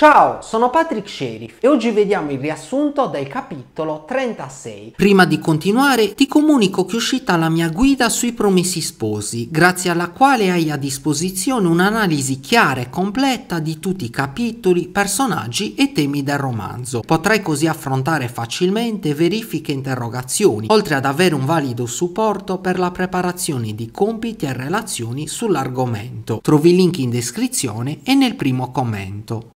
Ciao, sono Patrick Sheriff e oggi vediamo il riassunto del capitolo 36. Prima di continuare ti comunico che è uscita la mia guida sui promessi sposi, grazie alla quale hai a disposizione un'analisi chiara e completa di tutti i capitoli, personaggi e temi del romanzo. Potrai così affrontare facilmente verifiche e interrogazioni, oltre ad avere un valido supporto per la preparazione di compiti e relazioni sull'argomento. Trovi il link in descrizione e nel primo commento.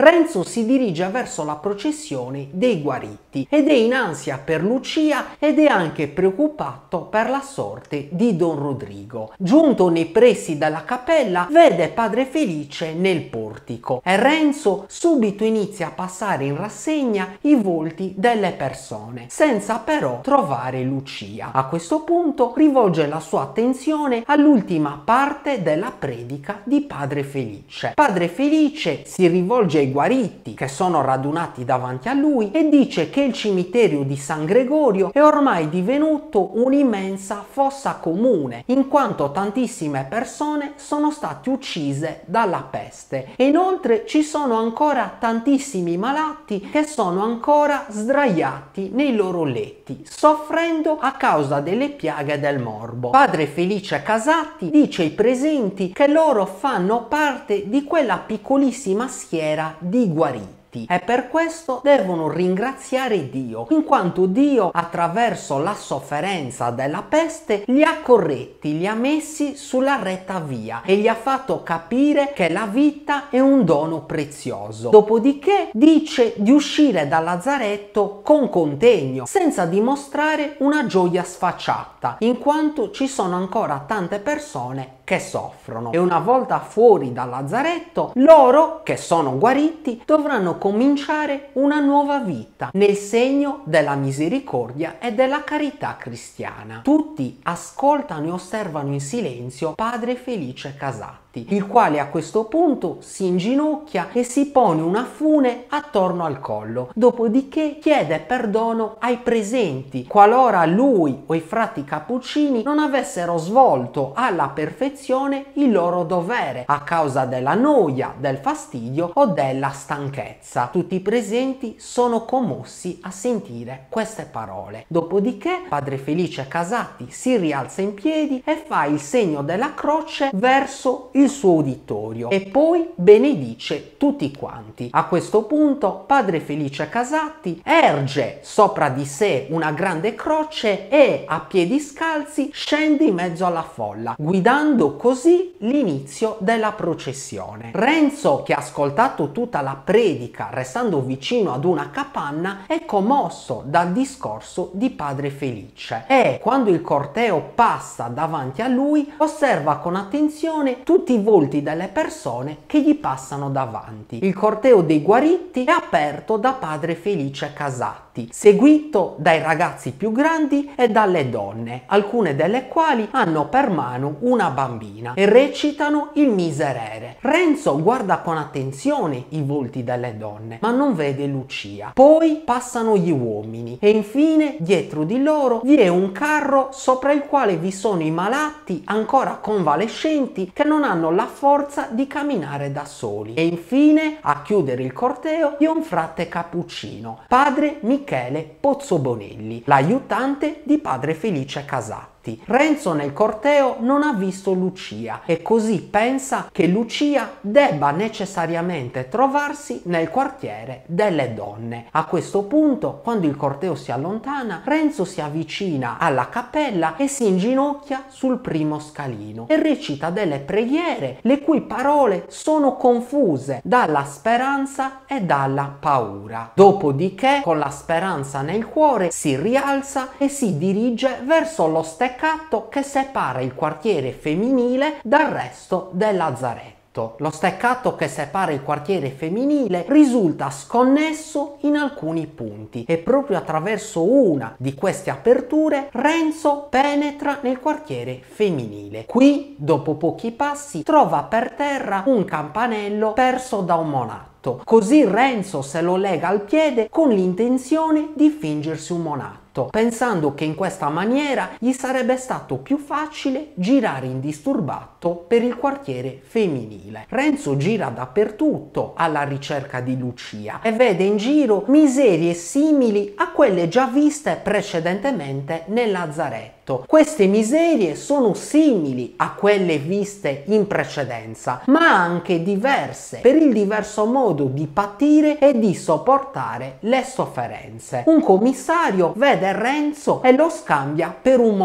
Renzo si dirige verso la processione dei guariti ed è in ansia per Lucia ed è anche preoccupato per la sorte di Don Rodrigo. Giunto nei pressi della cappella vede padre Felice nel portico e Renzo subito inizia a passare in rassegna i volti delle persone senza però trovare Lucia. A questo punto rivolge la sua attenzione all'ultima parte della predica di padre Felice. Padre Felice si rivolge ai guariti che sono radunati davanti a lui e dice che il cimitero di San Gregorio è ormai divenuto un'immensa fossa comune in quanto tantissime persone sono state uccise dalla peste e inoltre ci sono ancora tantissimi malati che sono ancora sdraiati nei loro letti soffrendo a causa delle piaghe del morbo. Padre Felice Casatti dice ai presenti che loro fanno parte di quella piccolissima schiera di guariti e per questo devono ringraziare Dio, in quanto Dio attraverso la sofferenza della peste li ha corretti, li ha messi sulla retta via e gli ha fatto capire che la vita è un dono prezioso. Dopodiché dice di uscire da Lazzaretto con contegno, senza dimostrare una gioia sfacciata, in quanto ci sono ancora tante persone che soffrono e una volta fuori dal lazzaretto loro che sono guariti dovranno cominciare una nuova vita nel segno della misericordia e della carità cristiana. Tutti ascoltano e osservano in silenzio padre Felice Casati il quale a questo punto si inginocchia e si pone una fune attorno al collo, dopodiché chiede perdono ai presenti qualora lui o i frati cappuccini non avessero svolto alla perfezione il loro dovere a causa della noia, del fastidio o della stanchezza. Tutti i presenti sono commossi a sentire queste parole. Dopodiché padre Felice Casati si rialza in piedi e fa il segno della croce verso il suo uditorio e poi benedice tutti quanti. A questo punto padre Felice Casatti erge sopra di sé una grande croce e a piedi scalzi scende in mezzo alla folla, guidando così l'inizio della processione. Renzo, che ha ascoltato tutta la predica restando vicino ad una capanna, è commosso dal discorso di padre Felice e quando il corteo passa davanti a lui osserva con attenzione tutti i volti delle persone che gli passano davanti. Il corteo dei guariti è aperto da padre Felice Casatti, seguito dai ragazzi più grandi e dalle donne, alcune delle quali hanno per mano una bambina e recitano il miserere. Renzo guarda con attenzione i volti delle donne, ma non vede Lucia. Poi passano gli uomini e infine dietro di loro vi è un carro sopra il quale vi sono i malati ancora convalescenti che non hanno la forza di camminare da soli. E infine, a chiudere il corteo, è un frate cappuccino, padre Michele Pozzobonelli, l'aiutante di padre Felice Casati. Renzo nel corteo non ha visto Lucia e così pensa che Lucia debba necessariamente trovarsi nel quartiere delle donne. A questo punto, quando il corteo si allontana, Renzo si avvicina alla cappella e si inginocchia sul primo scalino e recita delle preghiere le cui parole sono confuse dalla speranza e dalla paura. Dopodiché, con la speranza nel cuore, si rialza e si dirige verso lo steccato steccato che separa il quartiere femminile dal resto del lazzaretto. Lo steccato che separa il quartiere femminile risulta sconnesso in alcuni punti e proprio attraverso una di queste aperture Renzo penetra nel quartiere femminile. Qui, dopo pochi passi, trova per terra un campanello perso da un monato. Così Renzo se lo lega al piede con l'intenzione di fingersi un monato salotto, pensando che in questa maniera gli sarebbe stato più facile girare indisturbato per il quartiere femminile. Renzo gira dappertutto alla ricerca di Lucia e vede in giro miserie simili a quelle già viste precedentemente nel lazzaretto queste miserie sono simili a quelle viste in precedenza, ma anche diverse per il diverso modo di patire e di sopportare le sofferenze. Un commissario vede Renzo e lo scambia per un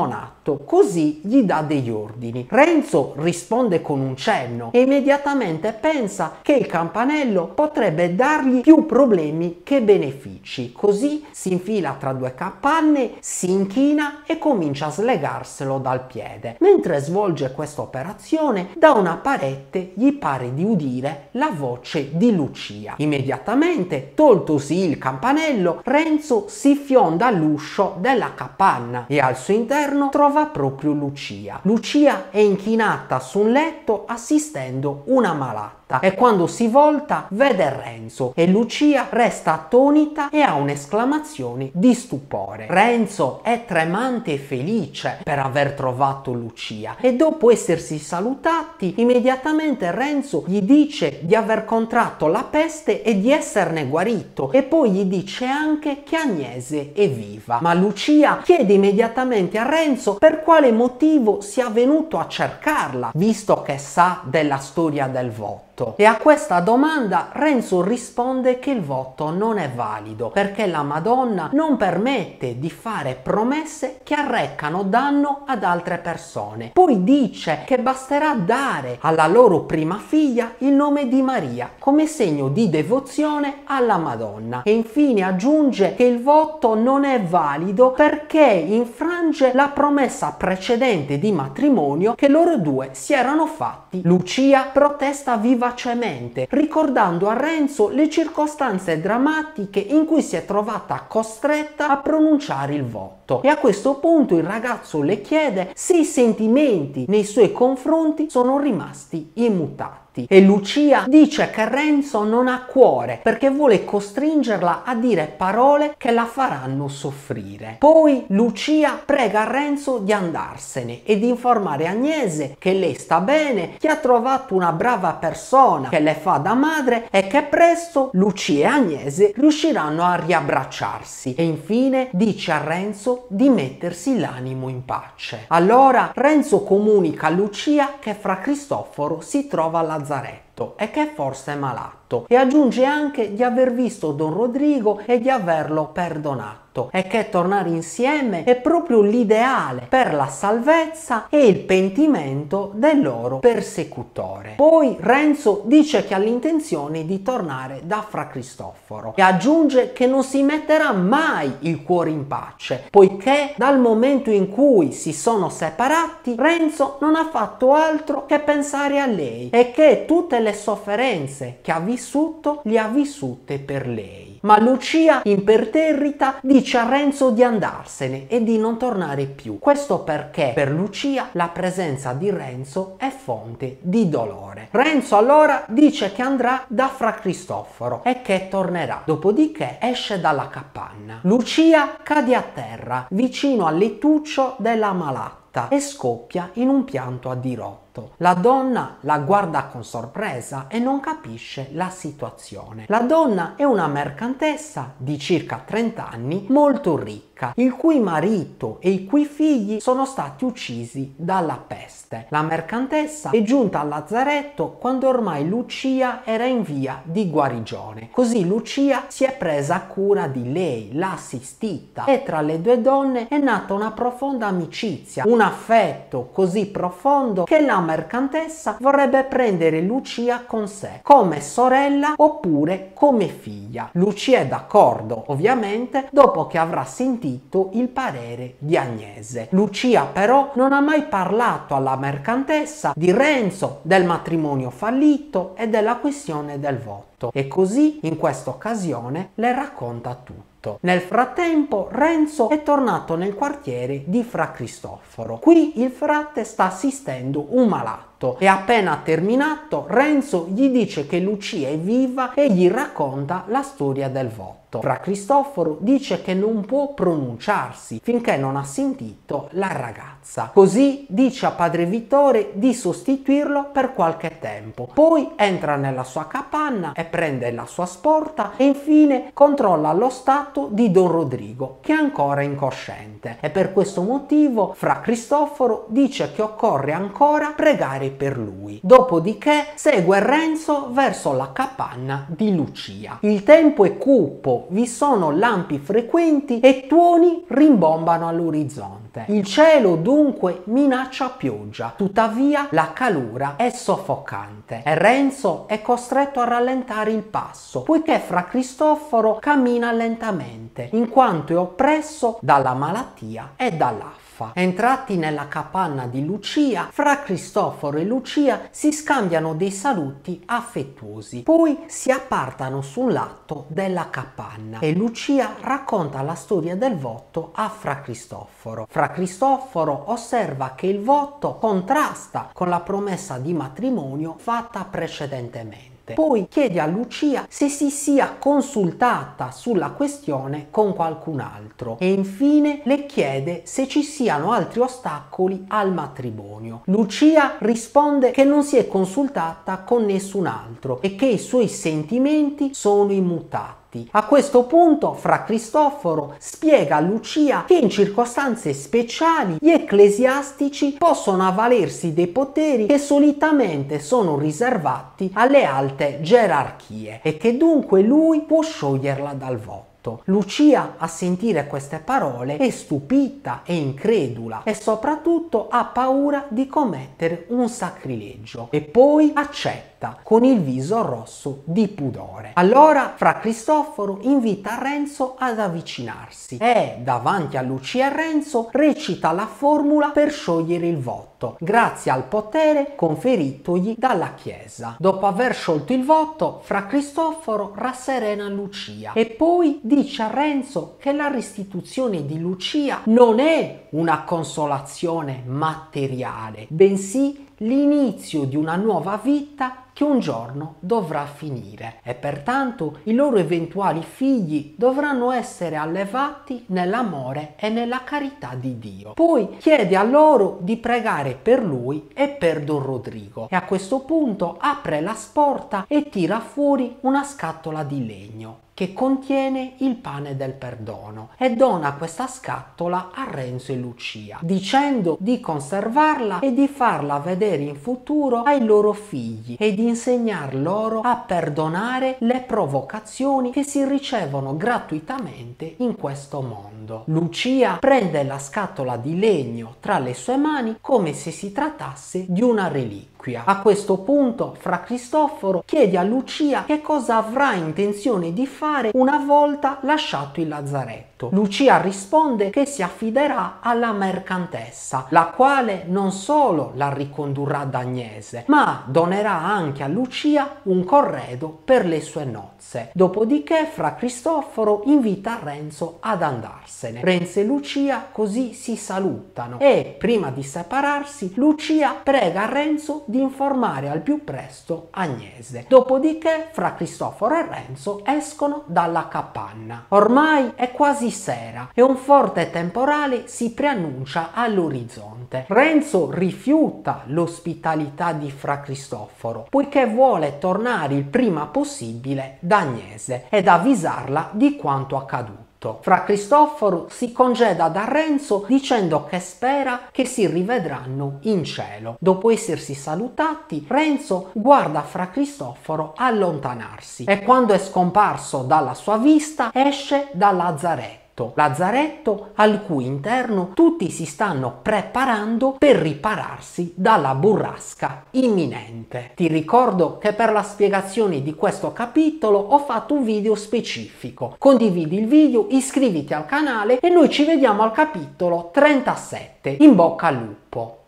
monatto, così gli dà degli ordini. Renzo risponde con un cenno e immediatamente pensa che il campanello potrebbe dargli più problemi che benefici. Così si infila tra due capanne, si inchina e comincia a slegarselo dal piede. Mentre svolge questa operazione, da una parete gli pare di udire la voce di Lucia. Immediatamente, toltosi il campanello, Renzo si fionda all'uscio della capanna e al suo interno trova proprio Lucia. Lucia è inchinata su un letto assistendo una malata e quando si volta vede Renzo e Lucia resta attonita e ha un'esclamazione di stupore. Renzo è tremante e felice per aver trovato Lucia e dopo essersi salutati immediatamente Renzo gli dice di aver contratto la peste e di esserne guarito e poi gli dice anche che Agnese è viva. Ma Lucia chiede immediatamente a Renzo per quale motivo sia venuto a cercarla visto che sa della storia del voto voto. E a questa domanda Renzo risponde che il voto non è valido perché la Madonna non permette di fare promesse che arrecano danno ad altre persone. Poi dice che basterà dare alla loro prima figlia il nome di Maria come segno di devozione alla Madonna. E infine aggiunge che il voto non è valido perché infrange la promessa precedente di matrimonio che loro due si erano fatti. Lucia protesta viva vivacemente, ricordando a Renzo le circostanze drammatiche in cui si è trovata costretta a pronunciare il voto. E a questo punto il ragazzo le chiede se i sentimenti nei suoi confronti sono rimasti immutati fatti. E Lucia dice che Renzo non ha cuore perché vuole costringerla a dire parole che la faranno soffrire. Poi Lucia prega Renzo di andarsene e di informare Agnese che lei sta bene, che ha trovato una brava persona che le fa da madre e che presto Lucia e Agnese riusciranno a riabbracciarsi. E infine dice a Renzo di mettersi l'animo in pace. Allora Renzo comunica a Lucia che fra Cristoforo si trova la Lazaretto e che forse è malato e aggiunge anche di aver visto Don Rodrigo e di averlo perdonato fatto è che tornare insieme è proprio l'ideale per la salvezza e il pentimento del loro persecutore. Poi Renzo dice che ha l'intenzione di tornare da Fra Cristoforo e aggiunge che non si metterà mai il cuore in pace, poiché dal momento in cui si sono separati Renzo non ha fatto altro che pensare a lei e che tutte le sofferenze che ha vissuto le ha vissute per lei ma Lucia, imperterrita, dice a Renzo di andarsene e di non tornare più. Questo perché per Lucia la presenza di Renzo è fonte di dolore. Renzo allora dice che andrà da Fra Cristoforo e che tornerà. Dopodiché esce dalla capanna. Lucia cade a terra vicino al lettuccio della malata e scoppia in un pianto a dirotto letto. La donna la guarda con sorpresa e non capisce la situazione. La donna è una mercantessa di circa 30 anni, molto ricca, il cui marito e i cui figli sono stati uccisi dalla peste. La mercantessa è giunta al lazzaretto quando ormai Lucia era in via di guarigione. Così Lucia si è presa cura di lei, l'ha assistita e tra le due donne è nata una profonda amicizia, un affetto così profondo che la mercantessa vorrebbe prendere Lucia con sé come sorella oppure come figlia. Lucia è d'accordo, ovviamente, dopo che avrà sentito il parere di Agnese. Lucia però non ha mai parlato alla mercantessa di Renzo, del matrimonio fallito e della questione del voto e così in questa occasione le racconta tutto tutto. Nel frattempo Renzo è tornato nel quartiere di Fra Cristoforo. Qui il frate sta assistendo un malato e appena terminato Renzo gli dice che Lucia è viva e gli racconta la storia del votto. Fra Cristoforo dice che non può pronunciarsi finché non ha sentito la ragazza. Così dice a padre Vittore di sostituirlo per qualche tempo. Poi entra nella sua capanna e prende la sua sporta e infine controlla lo stato di Don Rodrigo che è ancora incosciente e per questo motivo Fra Cristoforo dice che occorre ancora pregare per lui. Dopodiché segue Renzo verso la capanna di Lucia. Il tempo è cupo vi sono lampi frequenti e tuoni rimbombano all'orizzonte. Il cielo dunque minaccia pioggia, tuttavia la calura è soffocante e Renzo è costretto a rallentare il passo, poiché fra Cristoforo cammina lentamente, in quanto è oppresso dalla malattia e dall'affa buffa. Entrati nella capanna di Lucia, fra Cristoforo e Lucia si scambiano dei saluti affettuosi. Poi si appartano sul lato della capanna e Lucia racconta la storia del voto a Fra Cristoforo. Fra Cristoforo osserva che il voto contrasta con la promessa di matrimonio fatta precedentemente niente. Poi chiede a Lucia se si sia consultata sulla questione con qualcun altro e infine le chiede se ci siano altri ostacoli al matrimonio. Lucia risponde che non si è consultata con nessun altro e che i suoi sentimenti sono immutati fatti. A questo punto Fra Cristoforo spiega a Lucia che in circostanze speciali gli ecclesiastici possono avvalersi dei poteri che solitamente sono riservati alle alte gerarchie e che dunque lui può scioglierla dal voto. Lucia a sentire queste parole è stupita e incredula e soprattutto ha paura di commettere un sacrilegio e poi accetta con il viso rosso di pudore. Allora Fra Cristoforo invita Renzo ad avvicinarsi e davanti a Lucia e Renzo recita la formula per sciogliere il voto, grazie al potere conferitogli dalla Chiesa. Dopo aver sciolto il voto, Fra Cristoforo rasserena Lucia e poi dice a Renzo che la restituzione di Lucia non è una consolazione materiale, bensì l'inizio di una nuova vita che un giorno dovrà finire. E pertanto i loro eventuali figli dovranno essere allevati nell'amore e nella carità di Dio. Poi chiede a loro di pregare per lui e per Don Rodrigo. E a questo punto apre la sporta e tira fuori una scatola di legno che contiene il pane del perdono e dona questa scatola a Renzo e Lucia, dicendo di conservarla e di farla vedere in futuro ai loro figli e di insegnar loro a perdonare le provocazioni che si ricevono gratuitamente in questo mondo. Lucia prende la scatola di legno tra le sue mani come se si trattasse di una reliquia reliquia. A questo punto, Fra Cristoforo chiede a Lucia che cosa avrà intenzione di fare una volta lasciato il lazzaretto. Lucia risponde che si affiderà alla mercantessa, la quale non solo la ricondurrà ad Agnese, ma donerà anche a Lucia un corredo per le sue nozze. Dopodiché Fra Cristoforo invita Renzo ad andarsene. Renzo e Lucia così si salutano e prima di separarsi Lucia prega Renzo di informare al più presto Agnese. Dopodiché fra Cristoforo e Renzo escono dalla capanna. Ormai è quasi sera e un forte temporale si preannuncia all'orizzonte. Renzo rifiuta l'ospitalità di Fra Cristoforo poiché vuole tornare il prima possibile da Agnese ed avvisarla di quanto accaduto tutto. Fra Cristoforo si congeda da Renzo dicendo che spera che si rivedranno in cielo. Dopo essersi salutati, Renzo guarda Fra Cristoforo allontanarsi e quando è scomparso dalla sua vista esce da Lazzaretto Lazzaretto al cui interno tutti si stanno preparando per ripararsi dalla burrasca imminente. Ti ricordo che per la spiegazione di questo capitolo ho fatto un video specifico. Condividi il video, iscriviti al canale e noi ci vediamo al capitolo 37. In bocca al lupo!